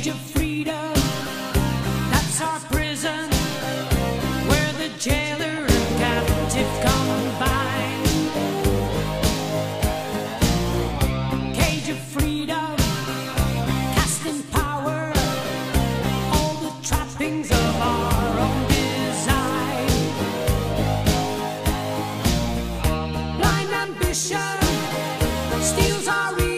cage of freedom. That's our prison, where the jailer and captive combine. Cage of freedom, cast in power, all the trappings of our own design. Blind ambition steals our.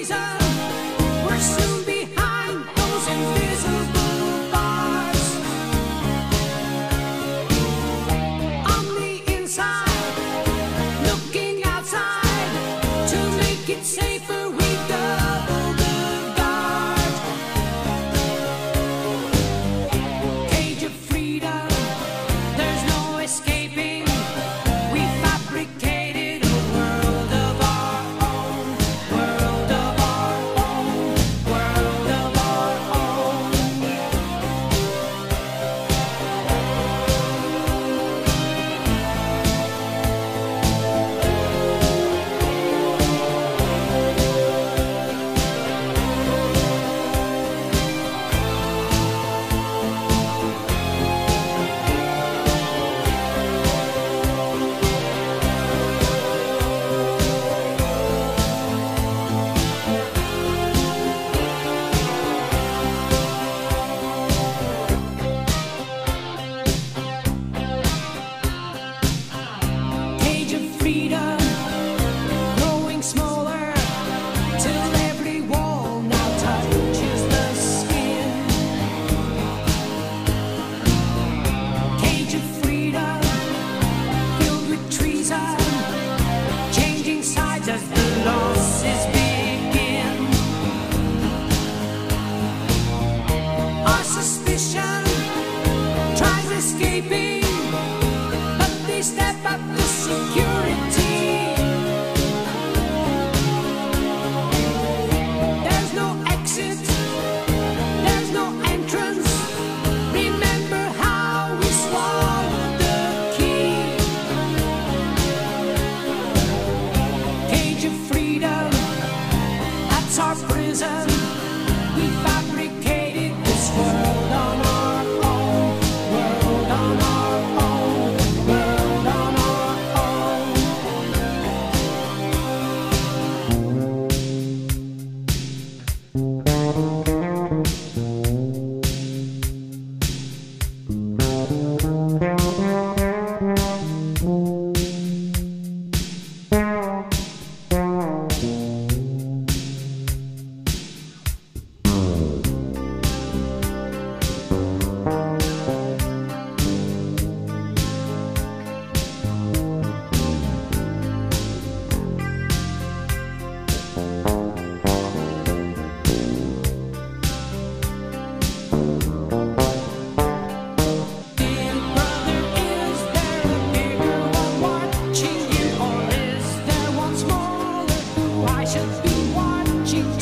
but they step up the security. There's no exit, there's no entrance. Remember how we swallowed the key. Cage of freedom, that's our prison. be watching.